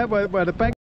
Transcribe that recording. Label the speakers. Speaker 1: Yeah, where the bank